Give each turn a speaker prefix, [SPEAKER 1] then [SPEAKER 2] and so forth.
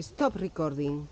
[SPEAKER 1] Stop recording.